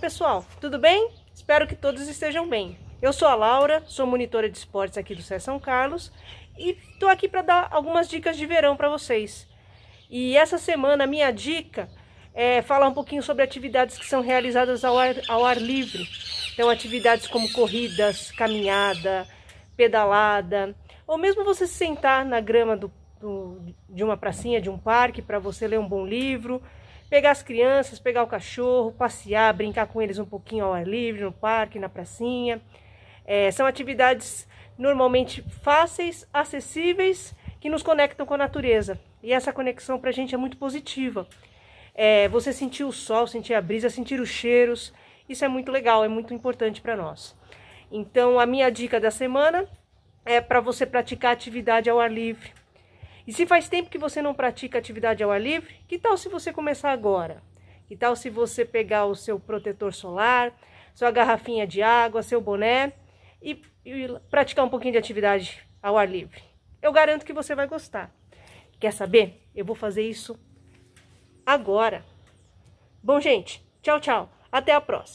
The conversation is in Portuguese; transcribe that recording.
pessoal, tudo bem? Espero que todos estejam bem. Eu sou a Laura, sou monitora de esportes aqui do Cé São Carlos e estou aqui para dar algumas dicas de verão para vocês. E essa semana a minha dica é falar um pouquinho sobre atividades que são realizadas ao ar, ao ar livre. Então atividades como corridas, caminhada, pedalada, ou mesmo você se sentar na grama do, do, de uma pracinha, de um parque, para você ler um bom livro, pegar as crianças, pegar o cachorro, passear, brincar com eles um pouquinho ao ar livre, no parque, na pracinha. É, são atividades normalmente fáceis, acessíveis, que nos conectam com a natureza. E essa conexão para a gente é muito positiva. É, você sentir o sol, sentir a brisa, sentir os cheiros, isso é muito legal, é muito importante para nós. Então, a minha dica da semana é para você praticar atividade ao ar livre. E se faz tempo que você não pratica atividade ao ar livre, que tal se você começar agora? Que tal se você pegar o seu protetor solar, sua garrafinha de água, seu boné e, e praticar um pouquinho de atividade ao ar livre? Eu garanto que você vai gostar. Quer saber? Eu vou fazer isso agora. Bom, gente, tchau, tchau. Até a próxima.